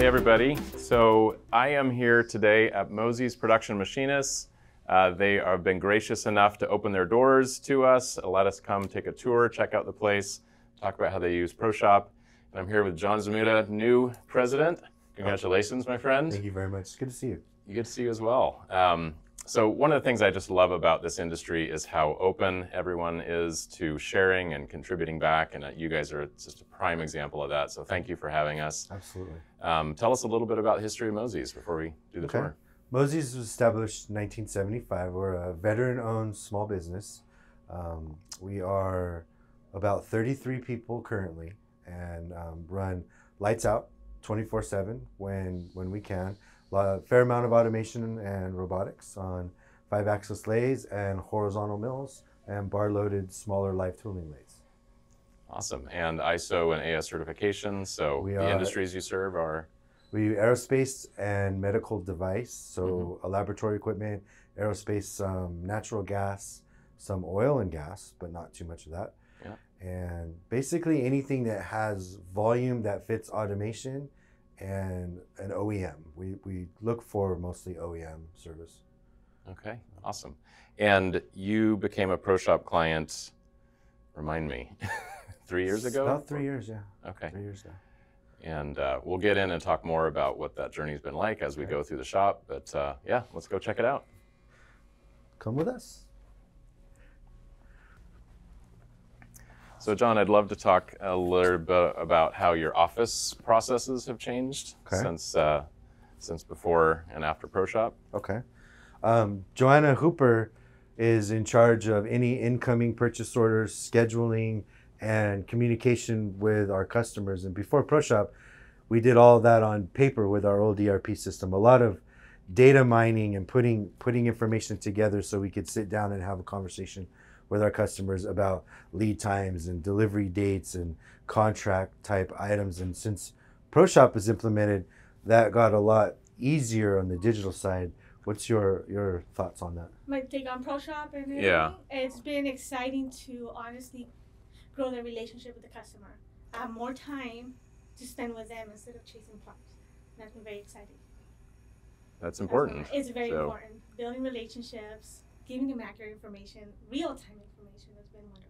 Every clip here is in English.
Hey, everybody. So I am here today at Mosey's Production Machinists. Uh, they have been gracious enough to open their doors to us, let us come take a tour, check out the place, talk about how they use ProShop. And I'm here with John Zamuda, new president. Congratulations, my friend. Thank you very much. Good to see you. Good to see you as well. Um, so one of the things I just love about this industry is how open everyone is to sharing and contributing back, and uh, you guys are just a prime example of that. So thank you for having us. Absolutely. Um, tell us a little bit about the history of Mosey's before we do the Okay. tour. Mosey's was established in 1975. We're a veteran-owned small business. Um, we are about 33 people currently, and um, run lights out 24/7 when when we can. A fair amount of automation and robotics on five-axis lathes and horizontal mills and bar-loaded smaller live tooling lathes. Awesome. And ISO and AS certification. So We the are- industries you serve are We do aerospace and medical device, so a laboratory equipment, aerospace, um, natural gas, some oil and gas, but not too much of that. Yeah. And basically anything that has volume that fits automation and an OEM. We, we look for mostly OEM service. okay. Awesome. And you became a ProShop client. Remind me, three years ago. About three years, yeah. Okay. Three years ago. And uh, we'll get in and talk more about what that journey's been like as we go through the shop. But uh, yeah, let's go check it out. Come with us. So, John, I'd love to talk a little bit about how your office processes have changed Okay. since uh, since before and after ProShop. Okay. Um, Joanna Hooper is in charge of any incoming purchase orders, scheduling, and communication with our customers. And before ProShop, we did all that on paper with our old ERP system. A lot of data mining and putting putting information together so we could sit down and have a conversation with our customers about lead times and delivery dates and contract type items. And since ProShop is implemented, that got a lot easier on the digital side. What's your your thoughts on that? my take on ProShop and everything. Yeah. It's been exciting to honestly grow the relationship with the customer. I have more time to spend with them instead of chasing parts. That's been very exciting. That's That's important. been- It's very So- important. Building relationships, giving them accurate information, real time information has been wonderful.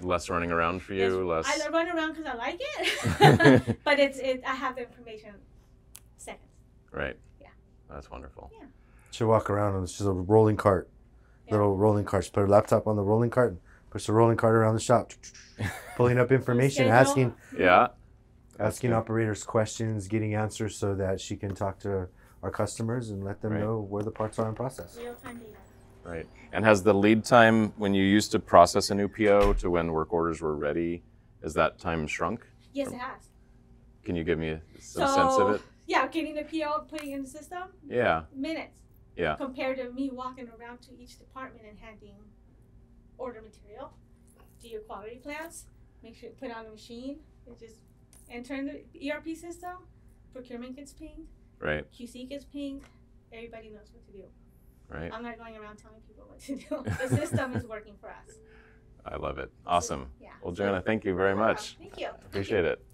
Less running around for you, Yes, less. I run around because I like it, but it's it. I have the information seconds. Right. Yeah. That's wonderful. Yeah. She'll walk around and it's just a rolling cart, Yeah. little rolling cart. She put her laptop on the rolling cart and push the rolling cart around the shop, pulling up information, asking Yeah. asking good. operators questions, getting answers so that she can talk to our customers and let them Right. know where the parts are in process. real time data. Right. And has the lead time when you used to process a new PO to when work orders were ready, has that time shrunk? Yes, it has. Can you give me some sense of it? Yeah, getting the PO, putting in the system, Yeah. minutes. Yeah. Compared to me walking around to each department and handing order material, do your quality plans, make sure you put on the machine, and just enter in the ERP system, procurement gets pinged, Right. QC gets pinged, everybody knows what to do. Right. I'm not going around telling people what to do. The system is working for us. I love it. Awesome. Yeah. Well, Joanna, thank you very much. Thank you. Appreciate it.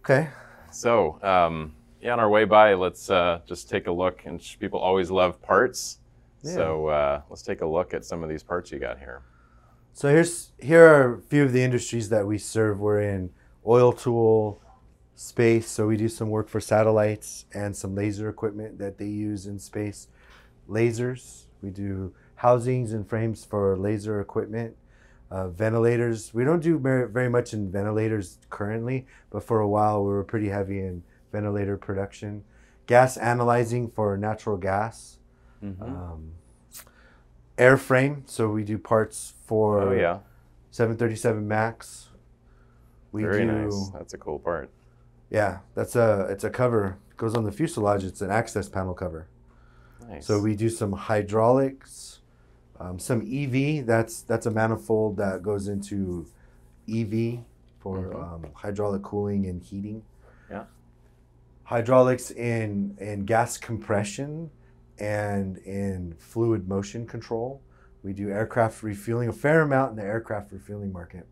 Okay. So, um, yeah, on our way by, let's uh, just take a look. And people always love parts. So uh, let's take a look at some of these parts you got here. So here's here are a few of the industries that we serve. We're in oil tool, space. So we do some work for satellites and some laser equipment that they use in space. Lasers. We do housings and frames for laser equipment. Uh, ventilators. We don't do very, very much in ventilators currently, but for a while we were pretty heavy in ventilator production. Gas analyzing for natural gas. Mhm. Um, airframe. So we do parts for oh, yeah. 737 Max. We Very do, nice. That's a cool part. Yeah, that's a it's a cover. It goes on the fuselage. It's an access panel cover. Nice. So we do some hydraulics, um, some EV. That's that's a manifold that goes into EV for Mhm. um, hydraulic cooling and heating. Yeah. Hydraulics in in gas compression and in fluid motion control. We do aircraft refueling, a fair amount in the aircraft refueling market,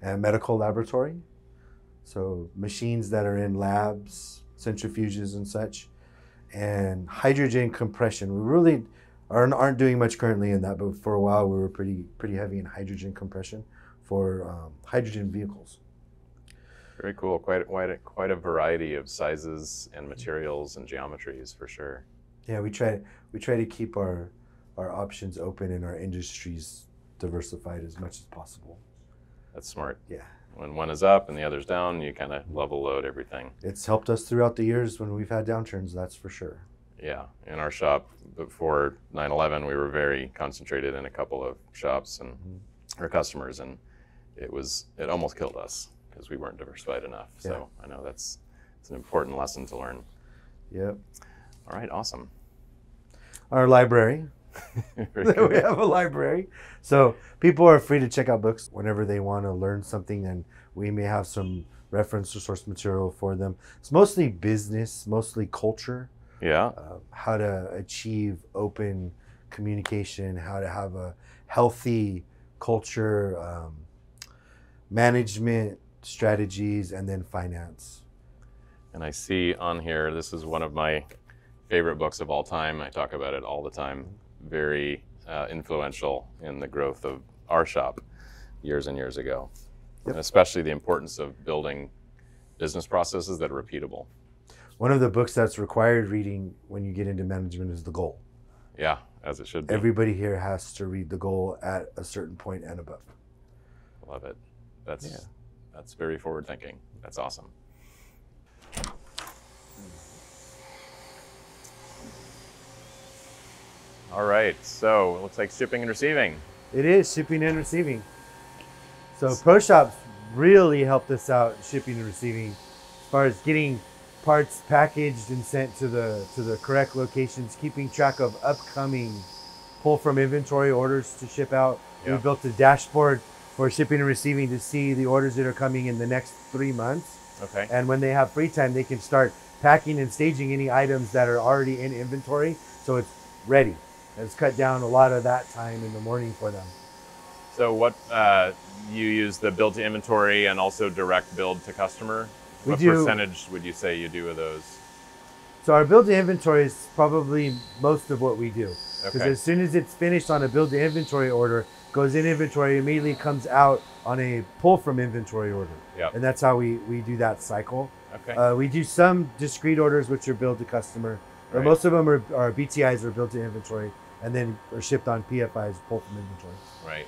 and medical laboratory. So machines that are in labs, centrifuges and such, and hydrogen compression. We really aren't, aren't doing much currently in that, but for a while we were pretty pretty heavy in hydrogen compression for um, hydrogen vehicles. Very cool. Quite quite a, quite a variety of sizes and materials and geometries for sure. Yeah, we try we try to keep our our options open and our industries diversified as much as possible. That's smart. Yeah. When one is up and the other's down, you kind of level load everything. It's helped us throughout the years when we've had downturns, that's for sure. Yeah. In our shop before 9/11, we were very concentrated in a couple of shops and mm-hmm. our customers, and it was it almost killed us because we weren't diversified enough. Yeah. So I know that's it's an important lesson to learn. Yep. All right. Awesome. Our library. Cool. we have a library. So people are free to check out books whenever they want to learn something, and we may have some reference or source material for them. It's mostly business, mostly culture, Yeah. uh, how to achieve open communication, how to have a healthy culture, um, management strategies, and then finance. And I see on here, this is one of my favorite books of all time. I talk about it all the time. Very uh, influential in the growth of our shop years and years ago. Yep. And especially the importance of building business processes that are repeatable. One of the books that's required reading when you get into management is The Goal. Yeah, as it should be. Everybody here has to read The Goal at a certain point and above. Love it. That's Yeah. that's very forward thinking. That's awesome. All right, so it looks like shipping and receiving. It is shipping and receiving. So ProShop's really helped us out shipping and receiving as far as getting parts packaged and sent to the to the correct locations, keeping track of upcoming pull from inventory orders to ship out. Yeah. We built a dashboard for shipping and receiving to see the orders that are coming in the next three months. Okay. And when they have free time, they can start packing and staging any items that are already in inventory. So it's ready. It's cut down a lot of that time in the morning for them. So what uh, you use the build to inventory and also direct build to customer? We what do- percentage would you say you do of those? So our build to inventory is probably most of what we do. Because Okay. as soon as it's finished on a build to inventory order, goes in inventory, immediately comes out on a pull from inventory order. Yep. And that's how we, we do that cycle. Okay. Uh, we do some discrete orders, which are build to customer, but Right. most of them are, are BTIs or build to inventory, and then are shipped on PFIs, pull from inventory. right.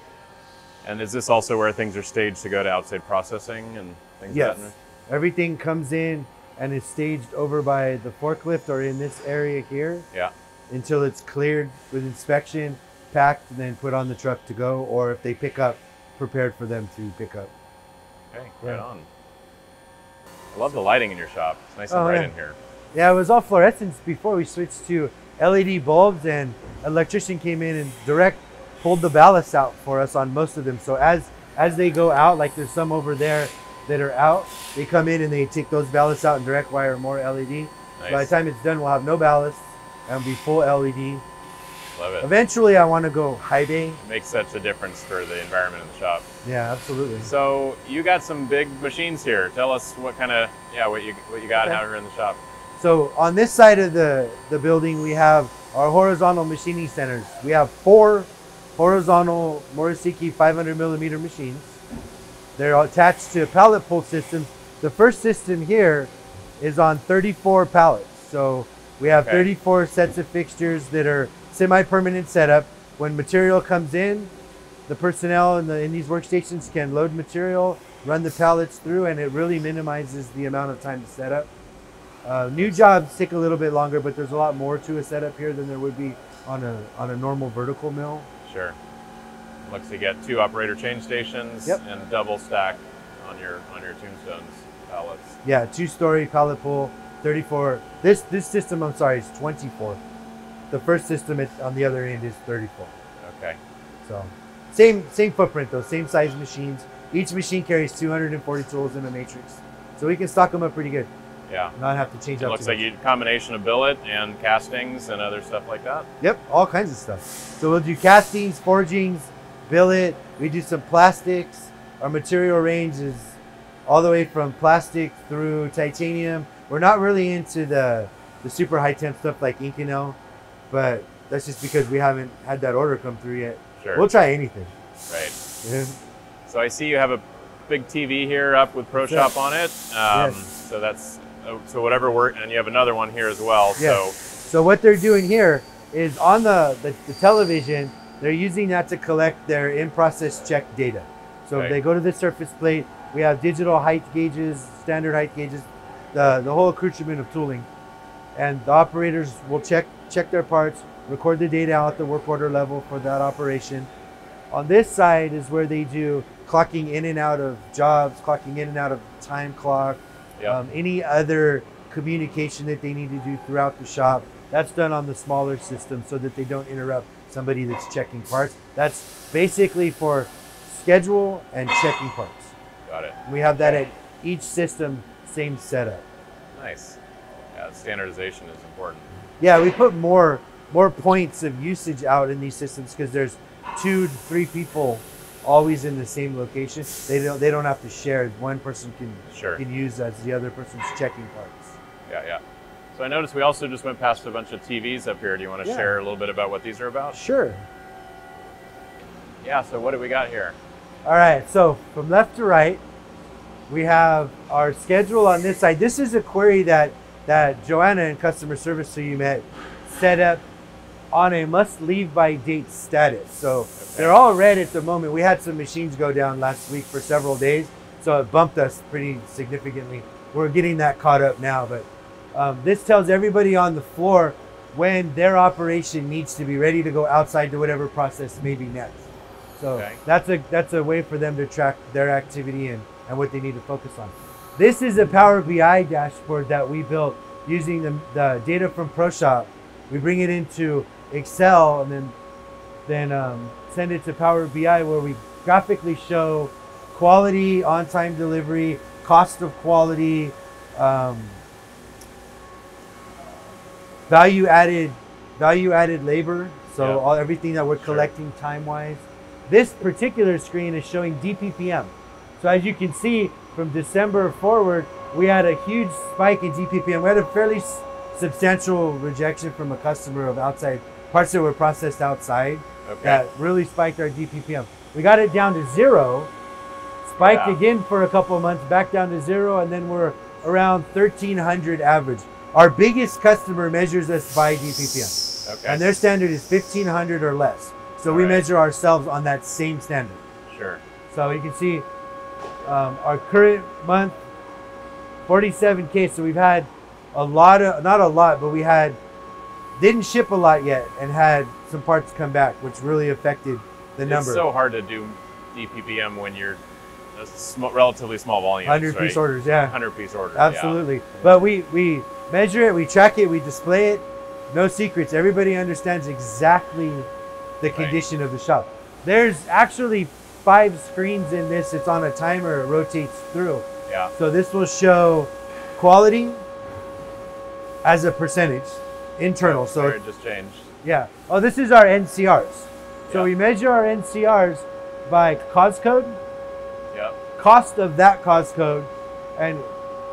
And is this also where things are staged to go to outside processing and things Yes. of that? Everything comes in and is staged over by the forklift or in this area here Yeah. until it's cleared with inspection, packed, and then put on the truck to go, or if they pick up, prepared for them to pick up. Okay. Right on. I love the lighting in your shop. It's nice and Oh, bright yeah. in here. Yeah, it was all fluorescents before we switched to LED bulbs, and electrician came in and direct pulled the ballast out for us on most of them. So as as they go out, like there's some over there that are out, they come in and they take those ballasts out and direct wire more LED. Nice. By the time it's done, we'll have no ballast and be full LED. Love it. Eventually, I want to go high bay. Makes such a difference for the environment in the shop. Yeah, absolutely. So you got some big machines here. Tell us what kind of yeah what you what you got Okay. out here in the shop. So on this side of the, the building, we have our horizontal machining centers. We have four horizontal Mori Seiki 500 millimeter machines. They're attached to pallet pull systems. The first system here is on 34 pallets. So we have Okay. 34 sets of fixtures that are semi-permanent setup. When material comes in, the personnel in, the, in these workstations can load material, run the pallets through, and it really minimizes the amount of time to set up. Uh, new jobs take a little bit longer, but there's a lot more to a setup here than there would be on a on a normal vertical mill. Sure. Looks to get two operator change stations Yep. and double stack on your on your tombstones pallets. Yeah, two-story pallet pool, 34. This this system, I'm sorry, is 24. The first system at, on the other end is 34. Okay. So same same footprint though, same size machines. Each machine carries 240 tools in a matrix, so we can stock them up pretty good. Yeah. Not have to change It up. looks like much. you combination of billet and castings and other stuff like that. Yep, all kinds of stuff. So we'll do castings, forgings, billet. We do some plastics. Our material range is all the way from plastic through titanium. We're not really into the the super high temp stuff like Inconel, but that's just because we haven't had that order come through yet. Sure. We'll try anything. right. Yeah. So I see you have a big TV here up with ProShop on it. Um, Yes. So that's Uh, so whatever work, and you have another one here as well. Yes. So So what they're doing here is on the, the, the television, they're using that to collect their in-process check data. So Okay. if they go to the surface plate, we have digital height gauges, standard height gauges, the, the whole accoutrement of tooling. And the operators will check check their parts, record the data out at the work order level for that operation. On this side is where they do clocking in and out of jobs, clocking in and out of time clock, Yep. um, any other communication that they need to do throughout the shop. That's done on the smaller system so that they don't interrupt somebody that's checking parts. That's basically for schedule and checking parts. got it. We have that at each system, same setup. Nice. Yeah, standardization is important. Yeah, we put more more points of usage out in these systems because there's two, to three people always in the same location. They don't they don't have to share. One person can Sure. can use as the other person's checking parts. Yeah, yeah. So I noticed we also just went past a bunch of TVs up here. Do you want to Yeah. share a little bit about what these are about? Sure. Yeah. So what do we got here? All right, so from left to right, we have our schedule on this side. This is a query that that Joanna in customer service who you met set up on a must leave by date status. So they're all red at the moment. We had some machines go down last week for several days, so it bumped us pretty significantly. We're getting that caught up now, but um, this tells everybody on the floor when their operation needs to be ready to go outside to whatever process may be next. So Okay. that's a that's a way for them to track their activity and, and what they need to focus on. This is a Power BI dashboard that we built using the, the data from ProShop. We bring it into Excel and then then um, send it to Power BI where we graphically show quality, on-time delivery, cost of quality, um, value added, value added labor. So all everything that we're Sure. collecting time wise. This particular screen is showing DPPM. So as you can see from December forward, we had a huge spike in DPPM. We had a fairly substantial rejection from a customer of outside parts that were processed outside Okay. that really spiked our DPPM. We got it down to zero, spiked Yeah. again for a couple of months, back down to zero, and then we're around 1300 average. Our biggest customer measures us by DPPM, Okay. and their standard is 1500 or less. So we Alright. measure ourselves on that same standard. Sure. So you can see um, our current month, 47K. So we've had a lot of, not a lot, but we had, didn't ship a lot yet and had some parts come back, which really affected the number. It's so hard to do DPPM when you're a sm- relatively small volume. 100 piece orders, yeah. 100 piece order. Absolutely. But we, we measure it, we track it, we display it. No secrets. Everybody understands exactly the condition of the shop. There's actually five screens in this. It's on a timer, it rotates through. Yeah. So this will show quality as a percentage, internal. So it just changed. Yeah. Oh, this is our NCRs. So Yeah. we measure our NCRs by cause code, Yep. cost of that cause code, and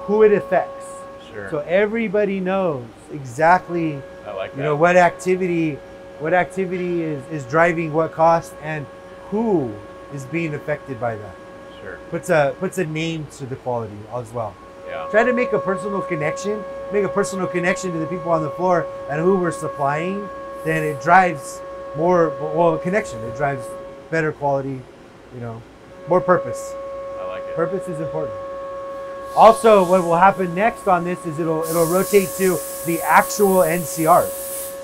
who it affects. Sure. So everybody knows exactly, I like you know, what activity, what activity is, is driving what cost and who is being affected by that. Sure. Puts a puts a name to the quality as well. Yeah. Try to make a personal connection, make a personal connection to the people on the floor and who we're supplying, then it drives more well connection. It drives better quality, you know, more purpose. I like it. Purpose is important. Also, what will happen next on this is it'll it'll rotate to the actual NCR.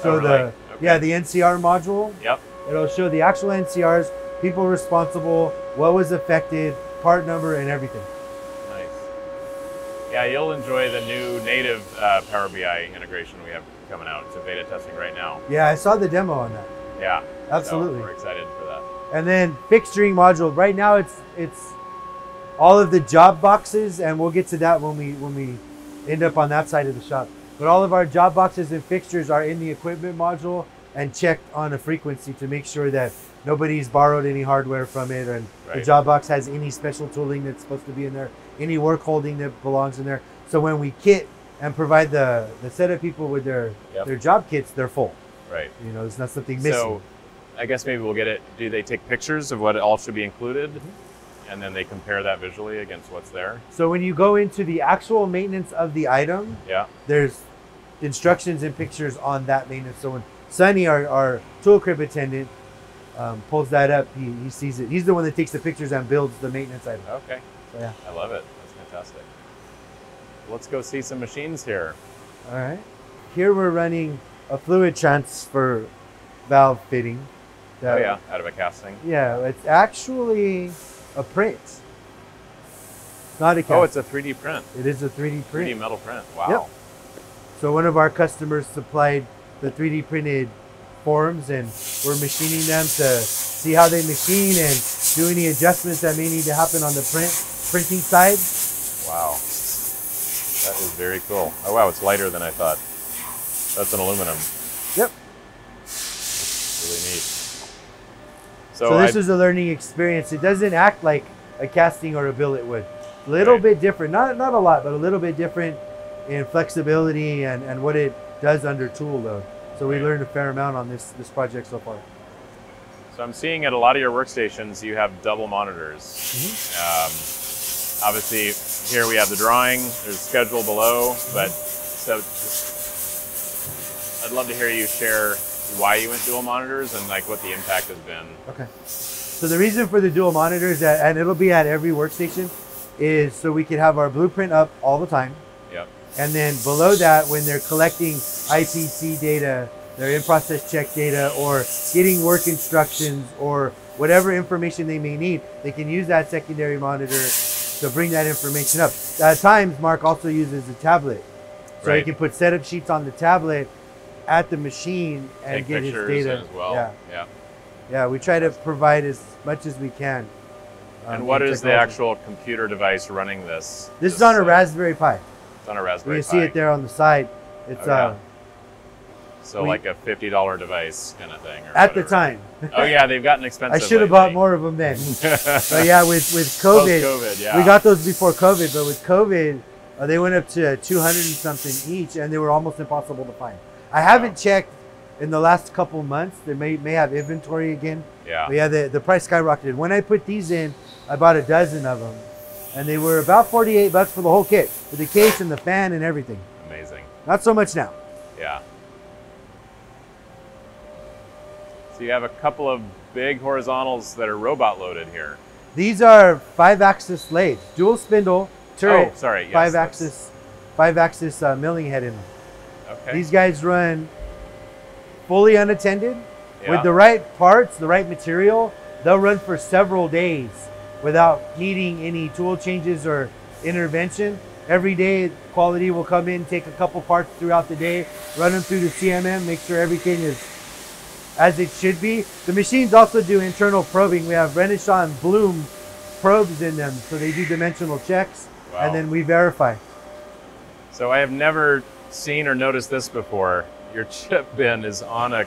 So Oh, really? the Okay. yeah the NCR module. Yep. It'll show the actual NCRs, people responsible, what was affected, part number, and everything. Nice. Yeah, you'll enjoy the new native uh, Power BI integration we have coming out. It's in beta testing right now. Yeah, I saw the demo on that. Yeah. so Absolutely. we're excited for that. And then fixturing module. Right now, it's it's all of the job boxes, and we'll get to that when we when we end up on that side of the shop. But all of our job boxes and fixtures are in the equipment module and checked on a frequency to make sure that Nobody's borrowed any hardware from it, and the job box has any special tooling that's supposed to be in there, any work holding that belongs in there. So when we kit and provide the the set of people with their Yep. their job kits, they're full. Right. You know, there's not something missing. So, I guess maybe we'll get it. Do they take pictures of what all should be included, Mm-hmm. and then they compare that visually against what's there? So when you go into the actual maintenance of the item, Yeah. there's instructions and pictures on that maintenance. So when Sonny, our, our tool crib attendant, um, pulls that up, he, he sees it. He's the one that takes the pictures and builds the maintenance item. Okay. So, yeah. I love it. That's fantastic. Let's go see some machines here. All right. Here we're running a fluid transfer valve fitting. Oh yeah, out of a casting. Yeah, it's actually a print. Not a oh, cast. Oh, it's a 3D print. it is a 3D print. 3D metal print. Wow. Yep. So one of our customers supplied the 3D printed forms and we're machining them to see how they machine and do any adjustments that may need to happen on the print printing side. Wow. That is very cool. Oh wow, it's lighter than I thought. That's an aluminum. Yep. Really neat. So, So, this I, is a learning experience. It doesn't act like a casting or a billet would. A little Right. bit different, not not a lot, but a little bit different in flexibility and, and what it does under tool load. So we Right. learned a fair amount on this this project so far. so I'm seeing at a lot of your workstations you have double monitors. Um, obviously, here we have the drawing. There's a schedule below, but so just, I'd love to hear you share why you went dual monitors and like what the impact has been. Okay. So the reason for the dual monitors, that, and it'll be at every workstation, is so we can have our blueprint up all the time. Yep. And then below that, when they're collecting IPC data, their in-process check data, or getting work instructions, or whatever information they may need, they can use that secondary monitor to bring that information up. At times, Mark also uses a tablet. So he can put setup sheets on the tablet at the machine and Take get his data. as well. Yeah. yeah. Yeah, we try to provide as much as we can. um, And what is is the actual computer device running this? This is on a uh, Raspberry Pi. It's on a Raspberry You Pi. see it there on the side. It's Oh, yeah. uh, So we- like a fifty dollar device kind of thing. Or at the time. Oh yeah, they've gotten expensive. I should have bought more of them then. but yeah, with with COVID, Post-COVID, yeah. we got those before COVID. But with COVID, uh, they went up to 200 and something each, and they were almost impossible to find. I haven't checked in the last couple months. They may may have inventory again. Yeah. But yeah, the, the price skyrocketed. When I put these in, I bought a dozen of them, and they were about 48 bucks for the whole kit, with the case and the fan and everything. Amazing. Not so much now. Yeah. So you have a couple of big horizontals that are robot loaded here. These are five-axis lathes, dual spindle turret, Oh, sorry. Yes, five-axis, five-axis uh, milling head in them. Okay. These guys run fully unattended yeah. with the right parts, the right material. They'll run for several days without needing any tool changes or intervention. Every day, quality will come in, take a couple parts throughout the day, run them through the CMM, make sure everything is as it should be. The machines also do internal probing. We have Renishaw and Blum probes in them, so they do dimensional checks, Wow. and then we verify. So I have never seen or noticed this before. Your chip bin is on a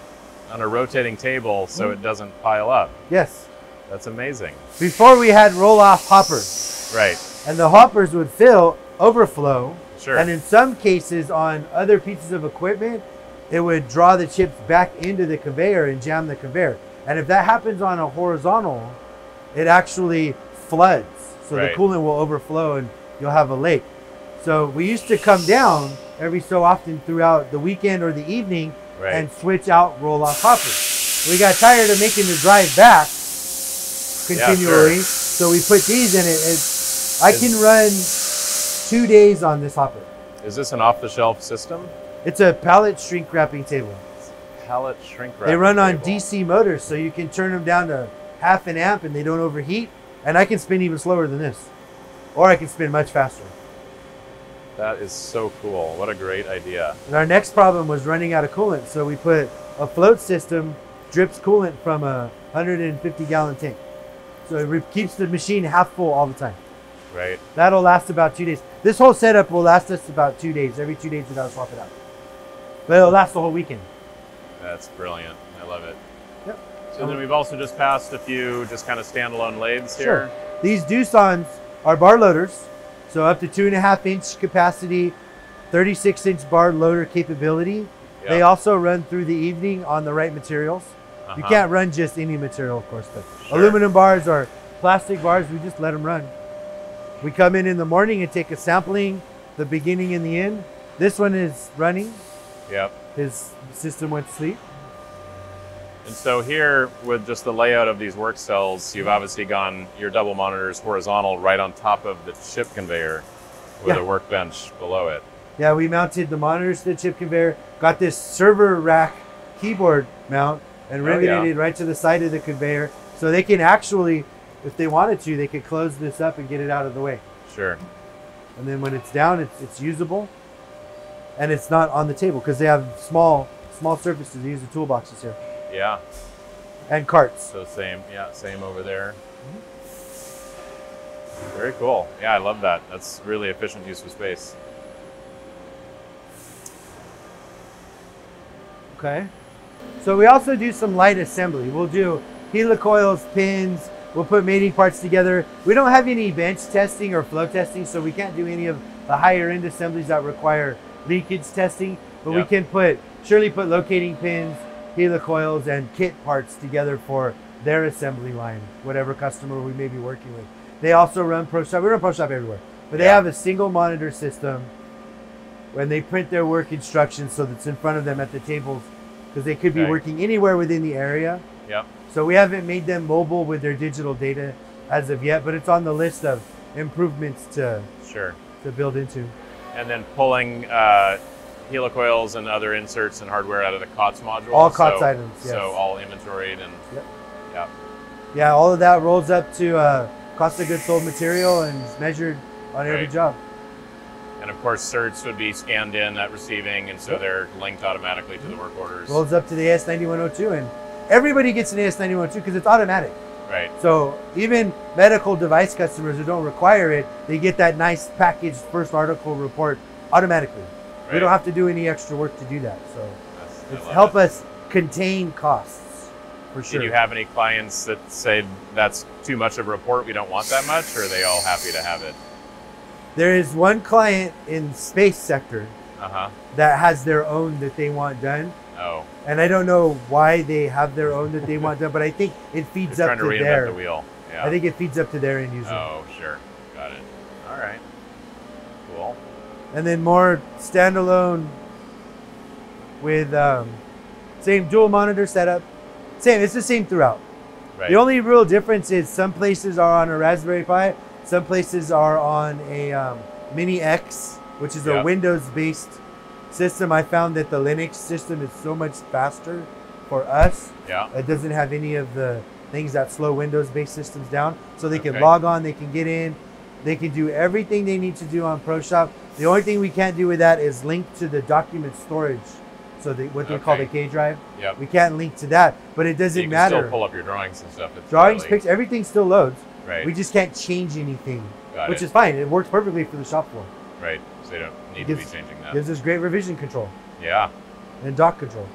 on a rotating table so it doesn't pile up. Yes. That's amazing. Before we had roll-off hoppers, Right. and the hoppers would fill, overflow, Sure. And in some cases, on other pieces of equipment, it would draw the chips back into the conveyor and jam the conveyor. And if that happens on a horizontal, it actually floods. So Right. the coolant will overflow and you'll have a lake. So we used to come down every so often throughout the weekend or the evening right. and switch out roll off hoppers. We got tired of making the drive back continually, so we put these in it. I Is- can run two days on this hopper. is this an off-the-shelf system? It's a pallet shrink wrapping table. Pallet shrink wrap. They run on table. DC motors, so you can turn them down to half an amp and they don't overheat. And I can spin even slower than this, or I can spin much faster. That is so cool. What a great idea. And our next problem was running out of coolant, so we put a float system drips coolant from a 150 gallon tank, so it keeps the machine half full all the time. Right. That'll last about two days. This whole setup will last us about two days. Every two days we gotta swap it out, but it'll last the whole weekend. That's brilliant. I love it. Yep. So then we've also just passed a few just kind of standalone lathes here. Sure. These Doosan's are bar loaders, so up to two and a half inch capacity, 36 inch bar loader capability. They also run through the evening on the right materials. You Uh-huh. can't run just any material, of course, but Sure. aluminum bars or plastic bars, we just let them run. We come in in the morning and take a sampling, the beginning and the end. This one is running. Yep. His system went to sleep. And so here, with just the layout of these work cells, you've obviously gone your double monitors horizontal right on top of the chip conveyor with Yeah. a workbench below it. Yeah, we mounted the monitors to the chip conveyor, got this server rack keyboard mount, and Oh, riveted yeah. it right to the side of the conveyor. So they can actually, if they wanted to, they could close this up and get it out of the way. Sure. And then when it's down, it's, it's usable. And it's not on the table because they have small small surfaces. They use the toolboxes here. Yeah. And carts. So same. Yeah. Same over there. Mm-hmm. Very cool. Yeah, I love that. That's really efficient use of space. Okay. So we also do some light assembly. We'll do helicoils, pins. We'll put mating parts together. We don't have any bench testing or flow testing, so we can't do any of the higher end assemblies that require leakage testing. But we can put surely put locating pins, helicoils, and kit parts together for their assembly line, whatever customer we may be working with. They also run ProShop. We run ProShop everywhere, but they Yeah. have a single monitor system when they print their work instructions so that's in front of them at the tables because they could be Okay. working anywhere within the area. Yep. So we haven't made them mobile with their digital data as of yet, but it's on the list of improvements to, Sure. to build into. And then pulling uh, helicoils and other inserts and hardware out of the COTS module. All COTS so, items, yes. So all inventoried and Yep. yeah. Yeah, all of that rolls up to uh, cost of goods sold material and is measured on every job. And of course, certs would be scanned in at receiving, and so Yep. they're linked automatically to the work orders. Rolls up to the AS9102, and everybody gets an AS9102 because it's automatic. Right. So even medical device customers who don't require it, they get that nice packaged first article report automatically. We don't have to do any extra work to do that. So it's help it. us contain costs for sure. Did you have any clients that say that's too much of a report? We don't want that much, or are they all happy to have it? there is one client in space sector Uh huh. that has their own that they want done. Oh, And I don't know why they have their own that they want done, but I think it feeds up trying to to their. the wheel. Yeah. I think it feeds up to their end user. Oh, sure. Got it. All right. Cool. and then more standalone with um, same dual monitor setup. Same, it's the same throughout. Right. The only real difference is some places are on a Raspberry Pi, some places are on a um, Mini X, which is a Windows-based system. I found that the Linux system is so much faster for us. yeah. It doesn't have any of the things that slow Windows-based systems down. So they can Okay. log on, they can get in, they can do everything they need to do on ProShop. The only thing we can't do with that is link to the document storage. So the, what they call the K drive. Yep. We can't link to that, but it doesn't you can matter. still pull up your drawings and stuff. It's Drawings, really- pictures, everything still loads. Right. We just can't change anything, Got which it. is fine. It works perfectly for the shop floor. right. So you don't need Gives- to be changing that. Gives us great revision control yeah. and doc control.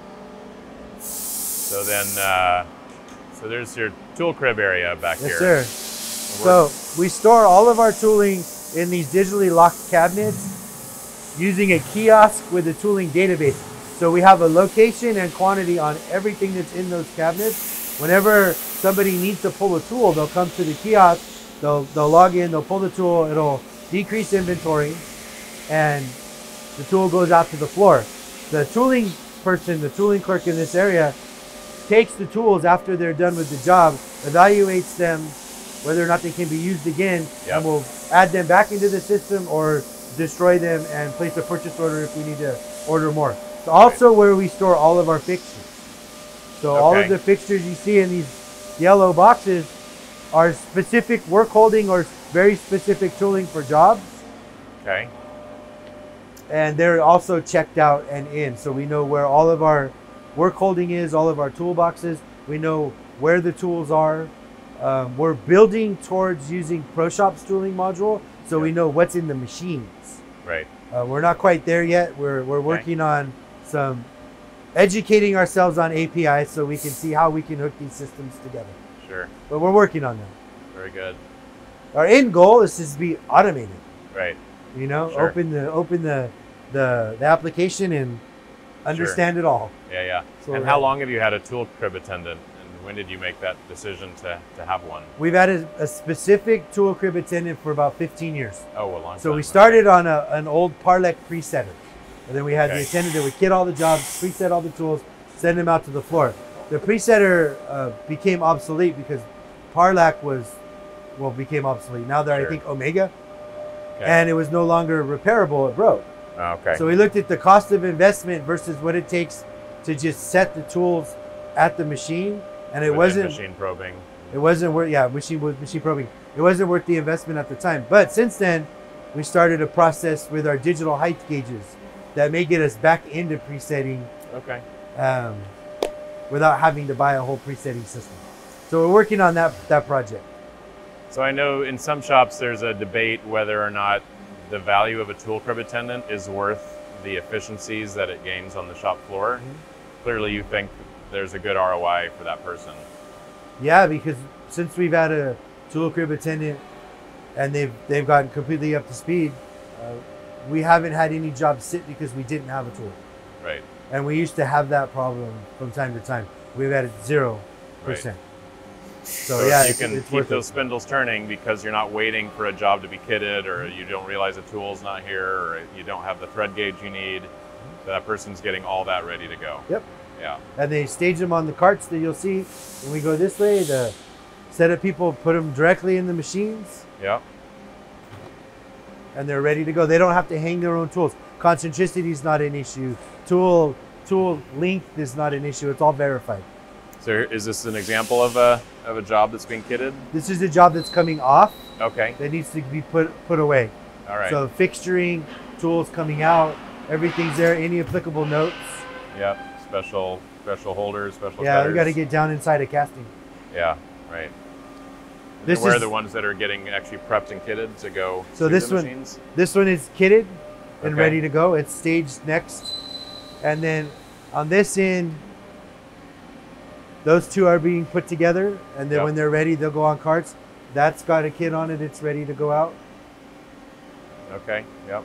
So then, uh, so there's your tool crib area back Yes, here. sir. We're- So we store all of our tooling in these digitally locked cabinets using a kiosk with a tooling database. So we have a location and quantity on everything that's in those cabinets. Whenever somebody needs to pull a tool, they'll come to the kiosk, they'll, they'll log in, they'll pull the tool, it'll decrease inventory, and the tool goes out to the floor. The tooling person, the tooling clerk in this area, takes the tools after they're done with the job, evaluates them, whether or not they can be used again, Yep. and we'll add them back into the system or destroy them and place a purchase order if we need to order more. It's also where we store all of our fixtures. So all of the fixtures you see in these yellow boxes are specific work holding or very specific tooling for jobs Okay. And they're also checked out and in so we know where all of our work holding is all of our toolboxes we know where the tools are um, we're building towards using Pro ProShop's tooling module so we know what's in the machines Right. uh, we're not quite there yet we're, we're working on some educating ourselves on APIs so we can see how we can hook these systems together. Sure. But we're working on that. Very good. Our end goal is to be automated. Right. You know, Sure. open the open the, the the application and understand it all. Yeah, yeah. So and how long have you had a tool crib attendant? And when did you make that decision to, to have one? We've had a, a specific tool crib attendant for about 15 years. Oh, a long time. So we started on a, an old Parlec presetter. And then we had the attendant that would kit all the jobs, preset all the tools, send them out to the floor. The presetter uh, became obsolete because Parlec was, well, became obsolete. Now they're, Sure. I think, Omega. Okay. And it was no longer repairable, it broke. Oh, okay. So we looked at the cost of investment versus what it takes to just set the tools at the machine. And it Within wasn't machine probing. it wasn't worth yeah machine with machine probing it wasn't worth the investment at the time but since then we started a process with our digital height gauges that may get us back into presetting Okay. um, without having to buy a whole presetting system so we're working on that that project So I know in some shops there's a debate whether or not the value of a tool crib attendant is worth the efficiencies that it gains on the shop floor. Mm-hmm. Clearly, you think there's a good ROI for that person. yeah because since we've had a tool crib attendant and they've they've gotten completely up to speed uh, we haven't had any jobs sit because we didn't have a tool Right. and we used to have that problem from time to time we've had it zero Right. So, So, yeah you can keep those it. spindles turning because you're not waiting for a job to be kitted, or you don't realize a tool's not here, or you don't have the thread gauge you need. That person's getting all that ready to go. Yep. Yeah. and they stage them on the carts that you'll see when we go this way. The setup people put them directly in the machines, Yeah. and they're ready to go. They don't have to hang their own tools. Concentricity is not an issue. Tool tool length is not an issue. It's all verified. So is this an example of a of a job that's being kitted? This is a job that's coming off Okay. that needs to be put put away. All right. So fixturing, tools coming out, everything's there. Any applicable notes. Yep. Special special holders, special Yeah, we got to get down inside a casting. Yeah. Right. This where is- are the ones that are getting actually prepped and kitted to go So this one- machines? This one is kitted and Okay. ready to go. It's staged next. And then on this end, those two are being put together. And then Yep. when they're ready, they'll go on carts. That's got a kit on it. It's ready to go out. Okay. Yep.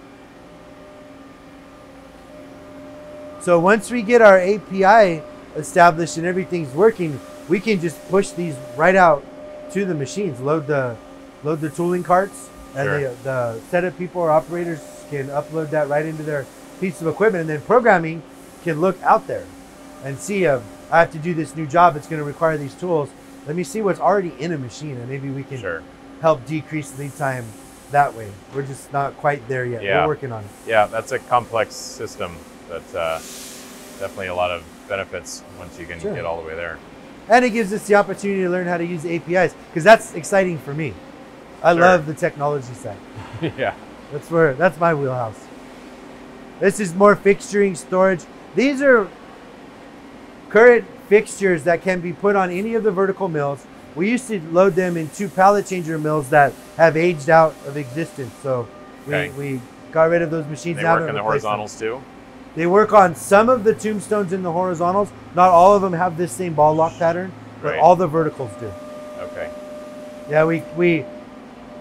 So once we get our API established and everything's working, we can just push these right out to the machines. Load the load the tooling carts, and Sure. the, the setup people or operators can upload that right into their piece of equipment, and then programming can look out there and see. Uh, I have to do this new job. It's going to require these tools. Let me see what's already in a machine, and maybe we can Sure. help decrease lead time that way. We're just not quite there yet. Yeah. We're working on it. Yeah, that's a complex system, but uh, definitely a lot of benefits once you can Sure. get all the way there. and it gives us the opportunity to learn how to use APIs because that's exciting for me. I Sure. love the technology side. yeah. That's where that's my wheelhouse. This is more fixturing storage. These are current fixtures that can be put on any of the vertical mills. We used to load them in two pallet changer mills that have aged out of existence. So Okay. we, we got rid of those machines They now work and in the replaced them. horizontals too. They work on some of the tombstones in the horizontals. Not all of them have this same ball lock pattern, but Right. all the verticals do. Okay. Yeah, we we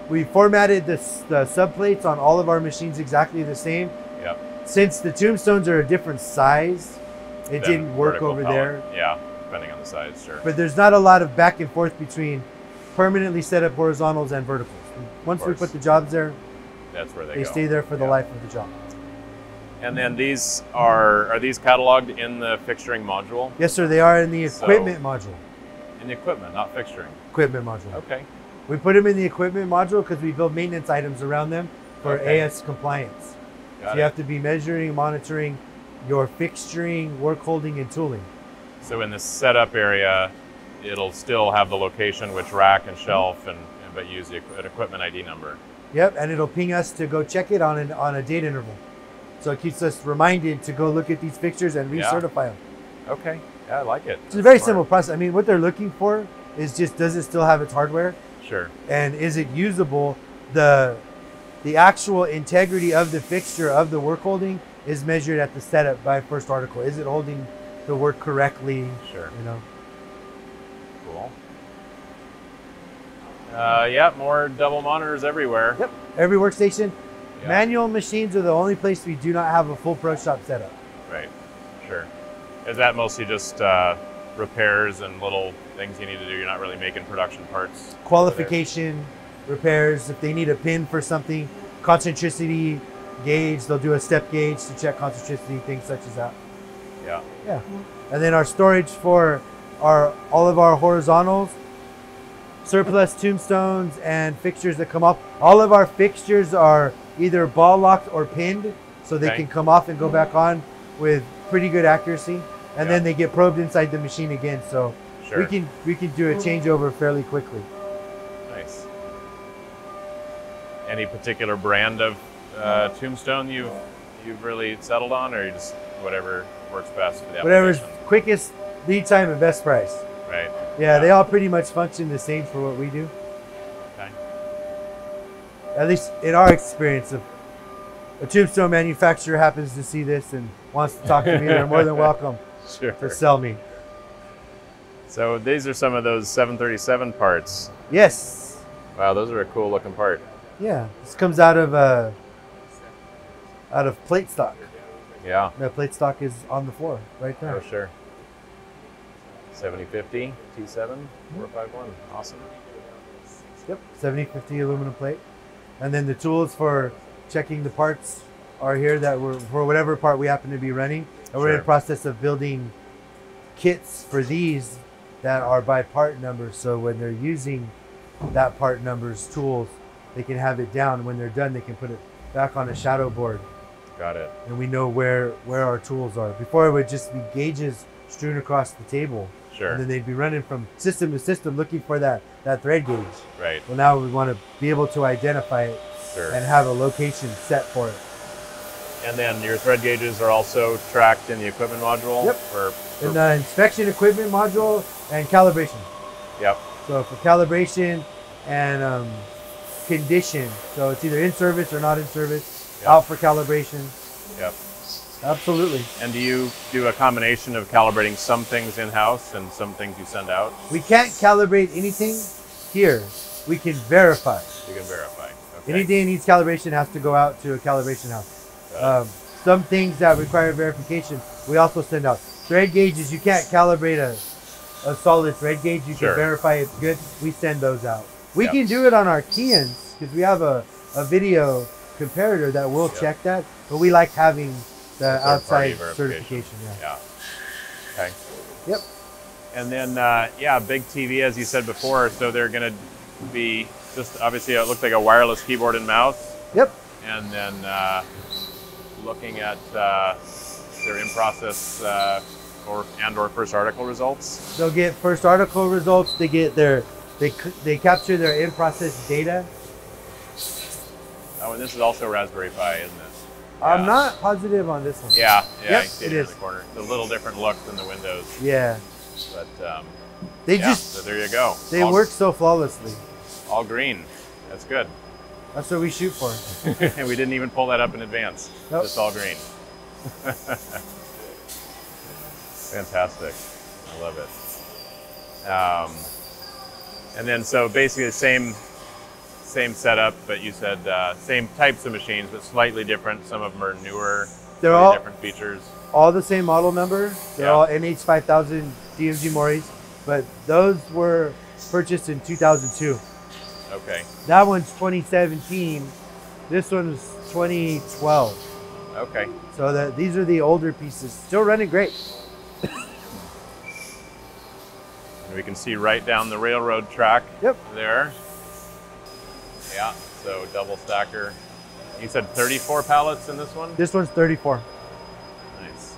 we formatted the the subplates on all of our machines exactly the same. Yep. Since the tombstones are a different size, it didn't work over pellet. there. Yeah, depending on the size, sure. But there's not a lot of back and forth between permanently set up horizontals and verticals. Once we put the jobs there, That's where they, they go. stay there for the Yeah. life of the job. And then these are are these cataloged in the fixturing module Yes, sir. They are in the So- equipment module. in the equipment, not fixturing. Equipment module. Okay. We put them in the equipment module because we build maintenance items around them for Okay. AS compliance. Got so it. you have to be measuring, monitoring your fixturing, work holding, and tooling. So in the setup area, it'll still have the location, which rack and shelf, and, and but use the, an equipment ID number. Yep, and it'll ping us to go check it on an, on a date interval. So it keeps us reminded to go look at these fixtures and Yeah. recertify them. Okay. Yeah, I like it. It's a very Smart. simple process. I mean, what they're looking for is just does it still have its hardware Sure. and is it usable? The the actual integrity of the fixture of the work holding is measured at the setup by first article. Is it holding the work correctly. Sure. You know. Cool. Uh, yeah, more double monitors everywhere. Yep. Every workstation. Manual machines are the only place we do not have a full ProShop setup. Right. Sure. Is that mostly just uh, repairs and little things you need to do? You're not really making production parts. Qualification, repairs. If they need a pin for something, concentricity gauge, they'll do a step gauge to check concentricity, things such as that. Yeah. Yeah. And then our storage for our all of our horizontals, surplus tombstones and fixtures that come off. All of our fixtures are either ball locked or pinned, so they Okay. can come off and go back on with pretty good accuracy. And Yeah. then they get probed inside the machine again, so Sure. we can we can do a changeover fairly quickly. Nice. Any particular brand of uh, tombstone you've you've really settled on, or you just whatever works best for the Whatever's quickest lead time and best price. Right. Yeah, they all pretty much function the same for what we do. Okay. At least in our experience, if a tombstone manufacturer happens to see this and wants to talk to me, they're more than welcome Sure. to sell me. So these are some of those 737 parts. Yes. Wow, those are a cool looking part. Yeah. This comes out of uh, out of plate stock. Yeah. The plate stock is on the floor right there. Oh, sure. 7050 T7 451. Awesome. Yep. 7050 aluminum plate. And then the tools for checking the parts are here that we're for whatever part we happen to be running. And we're in Sure. the process of building kits for these that are by part number. So when they're using that part number's tools, they can have it down. When they're done, they can put it back on a shadow board Got it. and we know where where our tools are. Before it would just be gauges strewn across the table. Sure. And then they'd be running from system to system looking for that, that thread gauge. Right. Well, now we want to be able to identify it Sure. and have a location set for it. And then your thread gauges are also tracked in the equipment module. Yep. For, for In the inspection equipment module and calibration. yep. So for calibration and um, condition, so it's either in service or not in service, Yep. out for calibration. Yep. Absolutely. And do you do a combination of calibrating some things in house and some things you send out? We can't calibrate anything here. We can verify. You can verify. Okay. Anything that needs calibration has to go out to a calibration house. Um, some things that require verification, we also send out. Thread gauges, you can't calibrate a, a solid thread gauge. You Sure. can verify it's good. We send those out. We Yep. can do it on our Keyences because we have a, a video comparator that will Yep. check that. But we like having the outside certification. Yeah. Yeah. Okay. Yep. And then, uh, yeah, big TV, as you said before. So they're going to be just obviously it looks like a wireless keyboard and mouse. Yep. And then uh, looking at uh, their in process uh, or and or first article results. They'll get first article results. They get their they they capture their in process data. Oh, and this is also Raspberry Pi, isn't it? I'm not positive on this one. Yeah, yeah, Yep, I see it in the corner. It's a little different look than the Windows, Yeah. but um, They yeah, just so there you go. they all, work so flawlessly. all green. That's good. That's what we shoot for. and we didn't even pull that up in advance. Nope. Just all green. Fantastic. I love it. Um, and then so basically the same same setup, but you said uh, same types of machines, but slightly different. Some of them are newer, They're all different features. all the same model number. They're Yeah. all NH5000 DMG Moris, but those were purchased in 2002. Okay. That one's 2017. This one's 2012. Okay. So the, these are the older pieces. Still running great. And we can see right down the railroad track Yep. there. Yeah. So double stacker. You said 34 pallets in this one. This one's 34. Nice.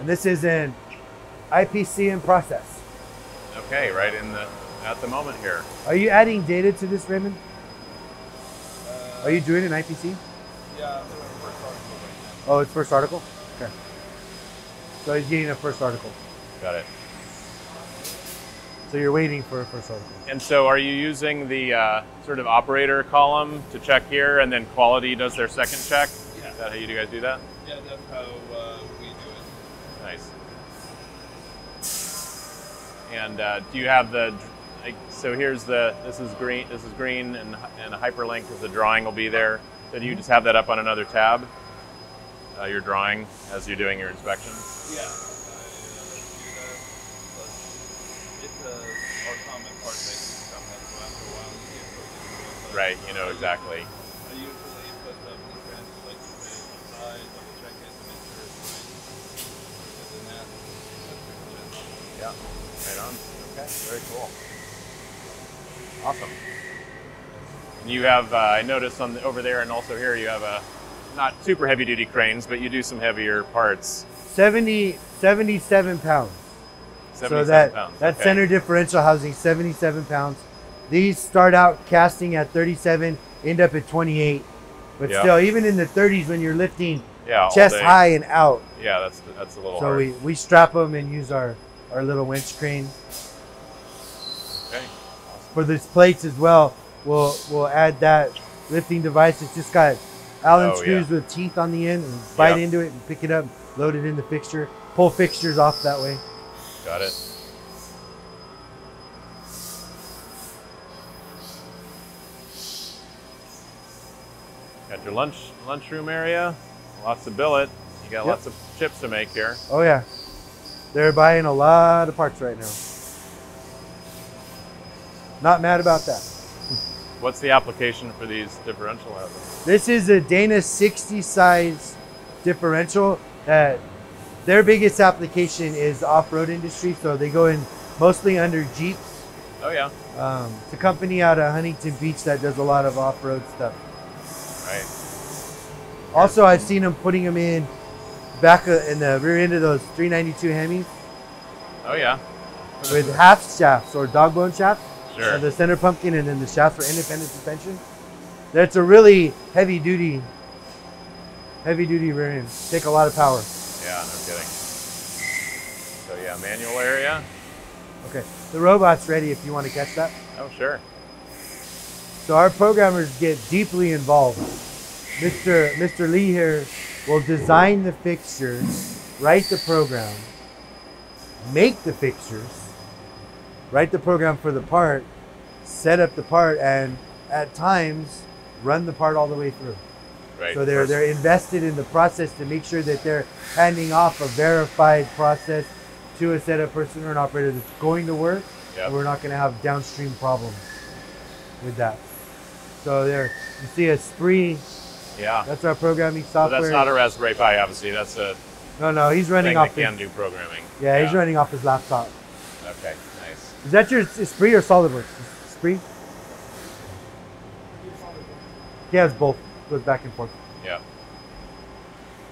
And this is an IPC in process. Okay, right in the at the moment here. Are you adding data to this, Raymond? Uh, Are you doing an IPC? Yeah, I'm doing a first article right Oh, it's first article? Okay. So he's getting a first article. Got it. So you're waiting for a first article. And so, are you using the uh, sort of operator column to check here, and then quality does their second check? Yeah. Is that how you guys do that? Yeah, that's how uh, we do it. Nice. And uh, do you have the? Like, so here's the. This is green. This is green, and and a hyperlink because the drawing will be there. So do you just have that up on another tab? Uh, your drawing as you're doing your inspection. Yeah. Uh, it's a more common part that sometimes so after a while you get focused on it. Right. You know exactly. I usually put them in trans like you say on the side, double check it to make sure it's right. And then that, that's pretty much it. Yeah. Right on. Okay. Very cool. Awesome. And you have, uh, I noticed on the, over there and also here, you have a not super heavy duty cranes, but you do some heavier parts. 70, 77 pounds. So that pounds. that okay. center differential housing 77 pounds. These start out casting at 37, end up at 28. But Yeah. still, even in the 30s, when you're lifting yeah, chest high and out, Yeah, that's that's a little so hard. we, we strap them and use our our little winch crane okay. for these plates as well. We'll we'll add that lifting device. It's just got Allen Oh, screws yeah. with teeth on the end, and bite into it and pick it up, load it in the fixture, pull fixtures off that way. Got it. Got your lunch lunchroom area. Lots of billet. You got Yep. lots of chips to make here. Oh yeah, they're buying a lot of parts right now. Not mad about that. What's the application for these differential housings? This is a Dana 60 size differential that their biggest application is the off-road industry. So they go in mostly under Jeeps. Oh yeah, Um, it's a company out of Huntington Beach that does a lot of off-road stuff. Right. Also, I've seen them putting them in back uh, in the rear end of those 392 Hemis Oh yeah, with half shafts or dog bone shafts. sure. The center pumpkin and then the shafts for independent suspension. That's a really heavy duty, heavy duty rear end. Take a lot of power. Yeah, no kidding. So yeah, manual area. Okay, the robot's ready if you want to catch that. Oh sure. So our programmers get deeply involved. Mr. Mr. Lee here will design the fixtures, write the program, make the fixtures, write the program for the part, set up the part, and at times run the part all the way through. Right. So they're they're invested in the process to make sure that they're handing off a verified process to a setup person or an operator that's going to work, Yep. and we're not going to have downstream problems with that. So there, you see Esprit. Yeah. That's our programming So software. that's not a Raspberry Pi, obviously. That's a no, no, he's running off. that can do programming. yeah, he's running off his laptop. Okay, nice. Is that your spree or SolidWorks? Spree. He has both. Goes back and forth. Yeah.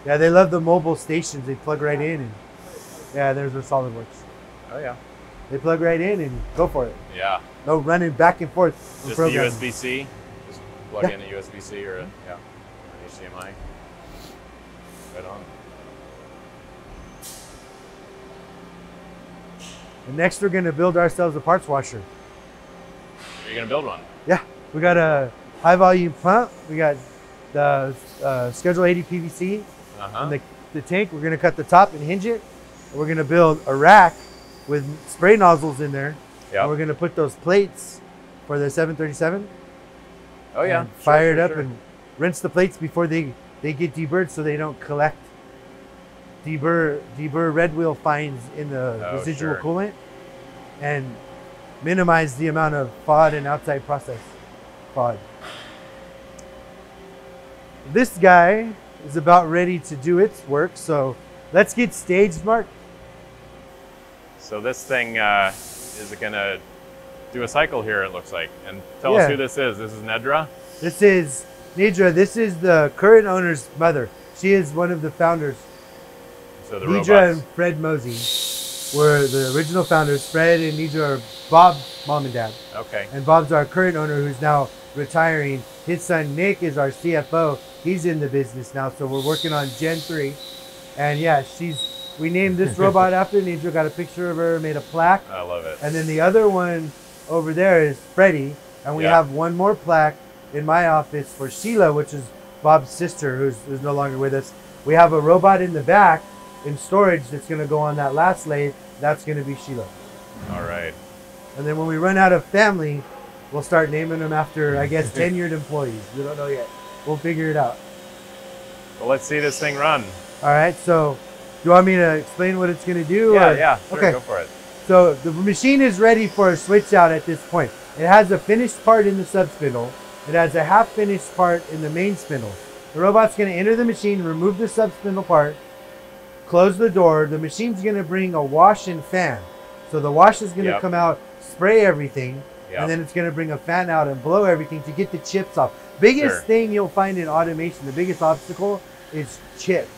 Yeah, they love the mobile stations. They plug right in, and yeah, there's their SolidWorks. Oh yeah. They plug right in and go for it. Yeah. No running back and forth. Just the. USB-C. Plug Yeah. in a USB-C or a yeah, an HDMI. Right on. And next, we're gonna build ourselves a parts washer. You're gonna build one. Yeah, we got a high volume pump. We got the uh, Schedule 80 PVC Uh huh. and the, the tank. We're gonna cut the top and hinge it. And we're gonna build a rack with spray nozzles in there. Yeah. And we're gonna put those plates for the 737. Oh yeah. Sure, fire it sure, up sure. and rinse the plates before they they get deburred so they don't collect deburr deburr red wheel fines in the Oh, residual coolant and minimize the amount of FOD and outside process FOD. This guy is about ready to do its work, so let's get staged, Mark. So this thing uh, is gonna do a cycle here. It looks like. And tell Yeah. us who this is. This is Nedra. This is Nedra. This is the current owner's mother. She is one of the founders So the Nidra robots. and Fred Mosey were the original founders. Fred and Nedra are Bob's mom and dad. Okay. And Bob's our current owner who's now retiring. His son Nick is our CFO. He's in the business now, so we're working on Gen 3. And yeah, she's we named this robot after Nidra, got a picture of her, made a plaque. I love it. And then the other one over there is Freddie. And we Yeah. have one more plaque in my office for Sheila, which is Bob's sister, who's, who's no longer with us. We have a robot in the back in storage that's going to go on that last lathe. That's going to be Sheila. All right. And then when we run out of family, we'll start naming them after, I guess, tenured employees. We don't know yet. We'll figure it out. Well, let's see this thing run. All right. So, do you want me to explain what it's going to do? Yeah, or- yeah. Sure, Okay. Go for it. So the machine is ready for a switch out at this point. It has a finished part in the sub spindle. It has a half finished part in the main spindle. The robot's going to enter the machine, remove the sub spindle part, close the door. The machine's going to bring a wash and fan. So the wash is going to Yep. come out, spray everything, Yep. and then it's going to bring a fan out and blow everything to get the chips off. Biggest Sure. thing you'll find in automation, the biggest obstacle is chips.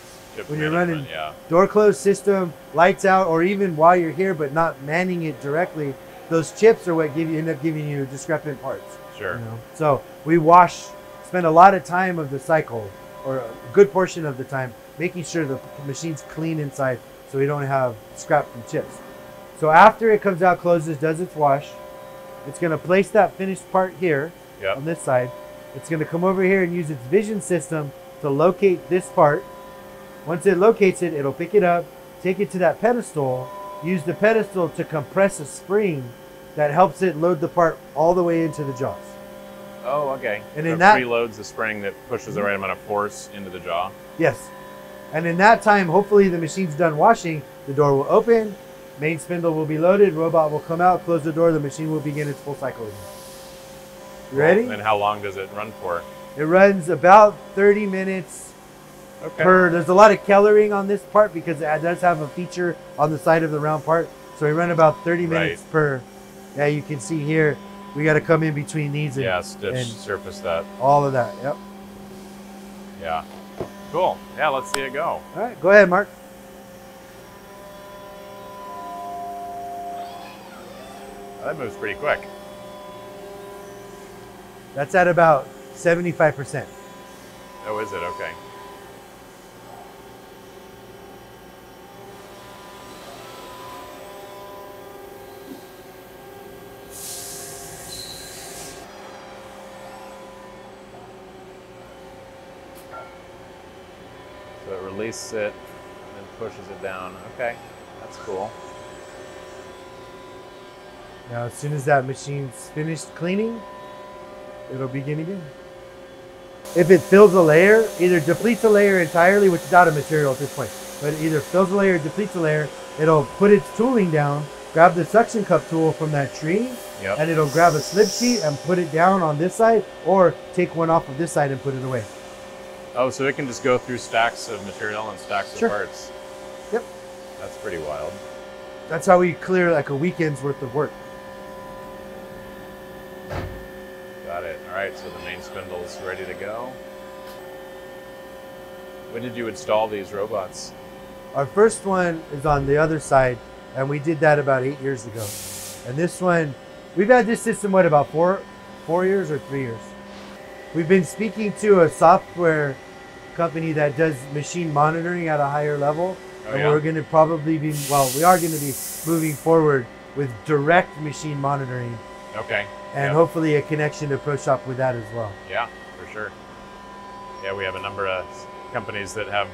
When you're running- Yeah. door closed system, lights out, or even while you're here but not manning it directly, those chips are what give you end up giving you discrepant parts. Sure. You know? So we wash, spend a lot of time of the cycle, or a good portion of the time, making sure the machine's clean inside so we don't have scrap from chips. So after it comes out, closes, does its wash, it's gonna place that finished part here Yep. on this side. It's gonna come over here and use its vision system to locate this part. Once it locates it, it'll pick it up, take it to that pedestal, use the pedestal to compress a spring that helps it load the part all the way into the jaws. Oh, okay. And so in that- preloads the spring that pushes the mm-hmm. right amount of force into the jaw. Yes. And in that time, hopefully the machine's done washing, the door will open, main spindle will be loaded, robot will come out, close the door, the machine will begin its full cycle again. You ready? And how long does it run for? It runs about 30 minutes Okay. per. There's a lot of coloring on this part because it does have a feature on the side of the round part. So we run about 30 minutes per. Yeah, you can see here. We got to come in between these and yeah, stitch and- surface that. all of that. Yep. Yeah. Cool. Yeah, let's see it go. All right, go ahead, Mark. That moves pretty quick. That's at about 75%. Oh, is it? Okay. So it and then pushes it down. Okay, that's cool. Now, as soon as that machine's finished cleaning, it'll begin again. If it fills a layer, either depletes a layer entirely, which is out of material at this point, but either fills a layer or depletes a layer, it'll put its tooling down, grab the suction cup tool from that tree, Yep. and it'll grab a slip sheet and put it down on this side, or take one off of this side and put it away. Oh, so it can just go through stacks of material and stacks Sure. of parts. Yep. That's pretty wild. That's how we clear like a weekend's worth of work. Got it. All right, so the main spindle's ready to go. When did you install these robots? Our first one is on the other side, and we did that about eight years ago. And this one, we've had this system what about four, four years or three years. We've been speaking to a software company that does machine monitoring at a higher level, Oh, and yeah? we're going to probably be well, we are going to be moving forward with direct machine monitoring, Okay. and Yeah. hopefully a connection to ProShop with that as well. Yeah, for sure. Yeah, we have a number of companies that have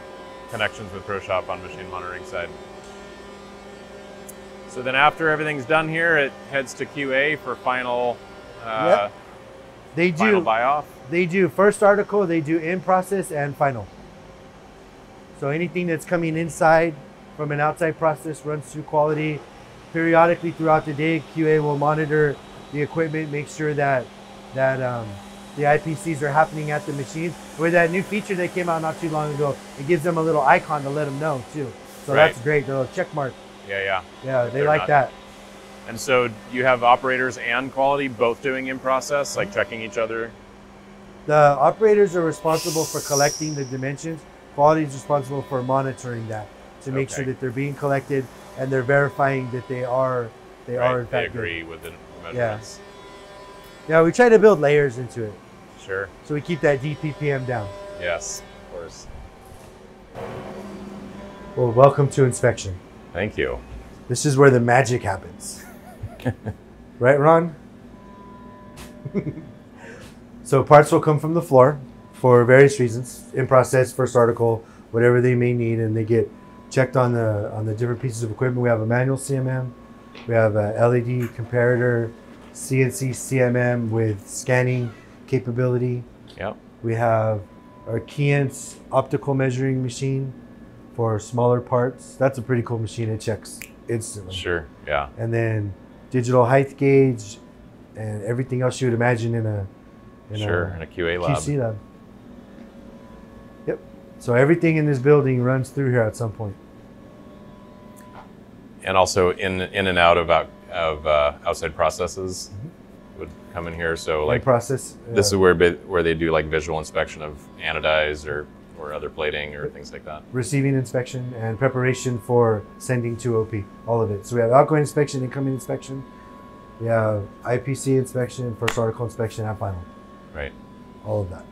connections with ProShop on machine monitoring side. So then after everything's done here, it heads to QA for final uh, They final do. buy off. They do first article, they do in process and final. So anything that's coming inside from an outside process runs through quality. Periodically throughout the day, QA will monitor the equipment, make sure that that um, the IPCs are happening at the machines. With that new feature that came out not too long ago, it gives them a little icon to let them know too. So Right. that's great. The little check mark. Yeah, yeah. Yeah, they They're like not- that. And so you have operators and quality both doing in process, like checking each other. The operators are responsible for collecting the dimensions. Quality is responsible for monitoring that to make sure that they're being collected and they're verifying that they are they right? are in they fact good. agree with the measurements. Yeah, we try to build layers into it Sure. so we keep that DPPM down. Yes, of course. Well, welcome to inspection. Thank you. This is where the magic happens. right, Ron? so parts will come from the floor for various reasons, in process, first article, whatever they may need, and they get checked on the on the different pieces of equipment. We have a manual CMM, We have a LED comparator, CNC CMM with scanning capability. Yep. We have our Keyence optical measuring machine for smaller parts. That's a pretty cool machine. It checks instantly. Sure. Yeah. And then digital height gauge and everything else you would imagine in a in Sure. a In a QA lab. QC lab. Yep. So everything in this building runs through here at some point. And also in in and out of out of uh, outside processes Mm-hmm. would come in here. So Like like process. this is where where they do like visual inspection of anodize or or other plating or things like that. receiving inspection and preparation for sending to OP. All of it. So we have outgoing inspection, incoming inspection. We have IPC inspection, first article inspection, and final. Right. All of that.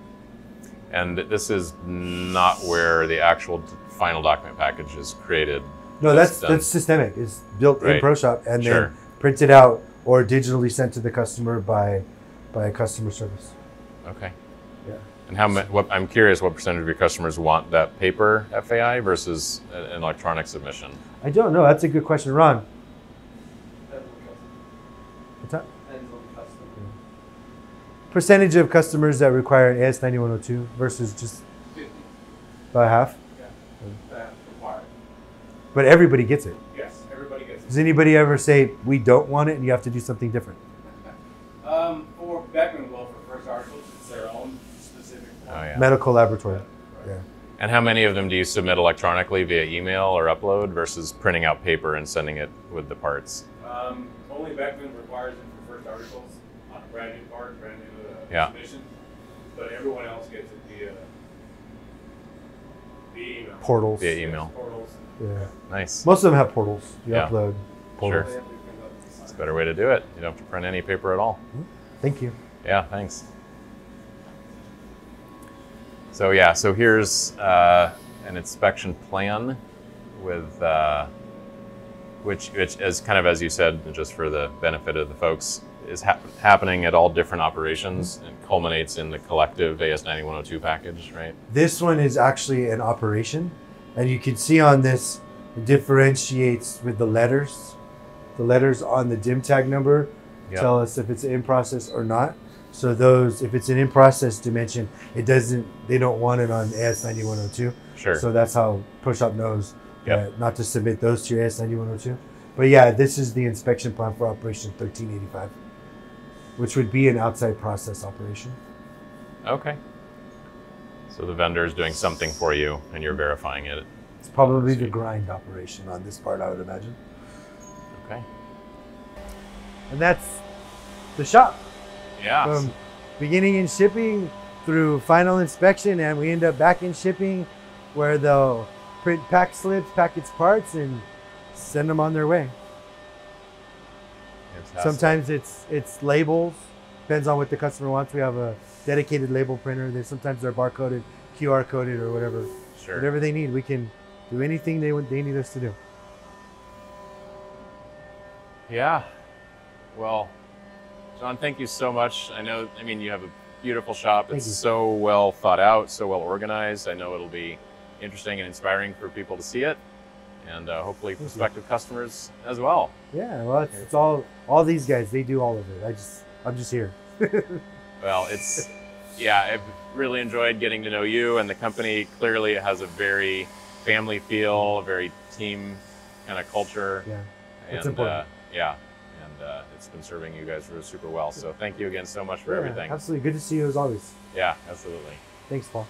And this is not where the actual final document package is created. No, That's that's that's systemic. It's built in Right. ProShop and Sure. then printed out or digitally sent to the customer by by a customer service. Okay. Yeah. And how? ma- What I'm curious, what percentage of your customers want that paper FAI versus an electronic submission? I don't know. That's a good question, Ron. Depends on the What's that? customer. Depends on the customer. Percentage of customers that require an AS9102 versus just Fifty, about half. yeah, that required. But everybody gets it. Yes, everybody gets it. Does anybody ever say we don't want it and you have to do something different? Um, for Beckman Will, for first articles, it's their own specific. Oh yeah. Medical laboratory. Right. Yeah. And how many of them do you submit electronically via email or upload versus printing out paper and sending it with the parts? Um, only Beckman requires it for first articles on a brand new part, brand new Yeah. submission. But everyone else gets it via via email. Portals. Via email. Portals. Yeah. Nice. Most of them have portals. You Yeah. upload portals. Sure. They have to print out the It's a better way to do it. You don't have to print any paper at all. Thank you. Yeah, thanks. So yeah, so here's uh, an inspection plan with uh, which, which is kind of as you said, just for the benefit of the folks, is hap- happening at all different operations and culminates in the collective AS9102 package, right? This one is actually an operation, and you can see on this it differentiates with the letters. The letters on the dim tag number Yep. tell us if it's in process or not. So those, if it's an in process dimension, it doesn't. They don't want it on AS9102. Sure. So that's how ProShop knows Yep. that not to submit those to your AS9102. But yeah, this is the inspection plan for Operation 1385, which would be an outside process operation. okay. So the vendor is doing something for you, and you're verifying it. It's probably the grind operation on this part, I would imagine. Okay. And that's the shop Yeah. from beginning in shipping through final inspection, and we end up back in shipping where they'll print pack slips, package parts, and send them on their way. Fantastic. Sometimes it's it's labels, depends on what the customer wants. We have a dedicated label printer. They sometimes they're barcoded, QR coded, or whatever. Sure. Whatever they need, we can do anything they they need us to do. Yeah. Well, John, thank you so much. I know, I mean, you have a beautiful shop. Thank it's you. so well thought out, so well organized. I know it'll be interesting and inspiring for people to see it, and uh, hopefully Thank you. prospective customers as well. Yeah, well, it's, it's all all these guys. They do all of it. I just I'm just here. Well, it's, yeah, I've really enjoyed getting to know you, and the company clearly it has a very family feel, a very team kind of culture. yeah. and, It's important. Uh, yeah. And uh, it's been serving you guys super well. So thank you again so much for Yeah, everything. Absolutely. Good to see you as always. Yeah, absolutely. Thanks, Paul.